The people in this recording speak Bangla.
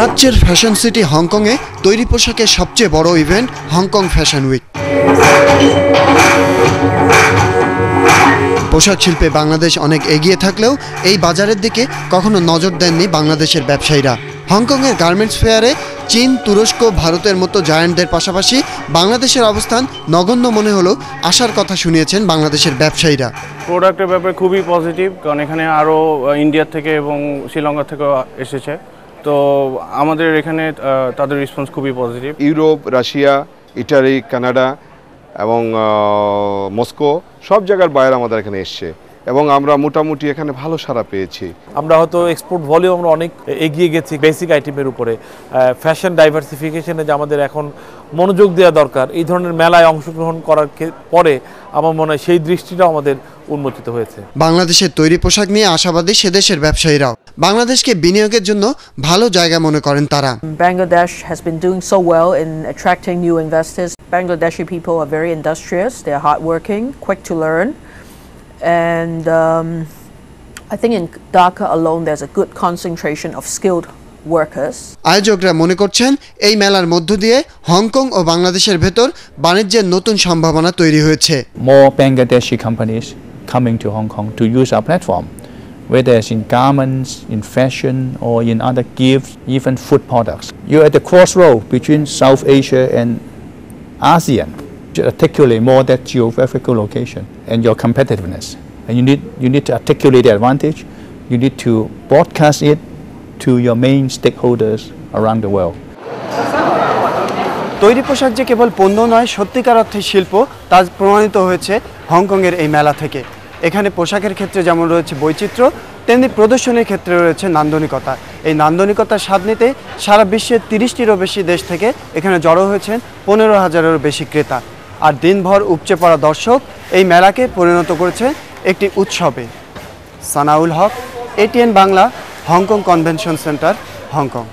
প্রাচ্যের ফ্যাশন সিটি হংকংয়ে তৈরি পোশাকের সবচেয়ে বড় ইভেন্ট হংকং ফ্যাশন উইক পোশাক শিল্পে বাংলাদেশ অনেক এগিয়ে থাকলেও এই বাজারের দিকে কখনো নজর দেননি বাংলাদেশের ব্যবসায়ীরা। হংকংয়ের গার্মেন্টস ফেয়ারে চীন, তুরস্ক, ভারতের মতো জায়ান্টদের পাশাপাশি বাংলাদেশের অবস্থান নগণ্য মনে হলেও আসার কথা শুনিয়েছেন বাংলাদেশের ব্যবসায়ীরা। প্রোডাক্টের ব্যাপারে খুবই পজিটিভ কারণ এখানে আরও ইন্ডিয়া থেকে এবং শ্রীলঙ্কা থেকে এসেছে। তো আমাদের এখানে তাদের রেসপন্স খুবই positive Europe Russia Italy Canada এবং মস্কো সব জায়গার বাইরে আমাদের এখানে এসছে এবং আমরা মোটামুটি এখানে ভালো সাড়া পেয়েছি। আমরা হয়তো এক্সপোর্ট ভলিউম আমরা অনেক এগিয়ে গেছি বেসিক আইটেমের উপরে। ফ্যাশন ডাইভার্সিফিকেশনে যে আমাদের এখন মনোযোগ দেওয়া দরকার এই ধরনের মেলায় অংশগ্রহণ করার পরে আমার মনে হয় সেই দৃষ্টিটাও আমাদের উন্মোচিত হয়েছে। বাংলাদেশের তৈরি পোশাক নিয়ে আশাবাদী সেদেশের ব্যবসায়ীরাও। বাংলাদেশকে বিনিয়োগের জন্য ভালো জায়গা মনে করেন তারা। Bangladesh has been doing so well in attracting new investors Bangladeshi people are very industrious they are to learn and I think in Dhaka alone there's good concentration of skilled workers আয়োজকরা মনে করছেন এই মেলার মধ্য দিয়ে হংকং ও বাংলাদেশের ভেতর বাণিজ্যের নতুন সম্ভাবনা তৈরি হয়েছে। More Bangladeshi companies coming to Hong Kong to use a platform whether it's in garments, in fashion, or in other gifts, even food products. You're at the crossroad between South Asia and ASEAN. To articulate more that geographical location and your competitiveness. And you need, you need to articulate the advantage. You need to broadcast it to your main stakeholders around the world. তৈরি পোশাক যে কেবল পণ্য নয় সত্যিকার অর্থে শিল্প তা প্রমাণিত হয়েছে হংকংয়ের এই মেলা থেকে এখানে পোশাকের ক্ষেত্রে যেমন রয়েছে বৈচিত্র্য, তেমনি প্রদর্শনীর ক্ষেত্রে রয়েছে নান্দনিকতা। এই নান্দনিকতার স্বাদ নিতে সারা বিশ্বের তিরিশটিরও বেশি দেশ থেকে এখানে জড়ো হয়েছেন পনেরো হাজারেরও বেশি ক্রেতা। আর দিনভর উপচে পড়া দর্শক এই মেলাকে পরিণত করেছে একটি উৎসবে। Sanaul Haque, ATN Bangla, Hong Kong convention centre, Hong Kong.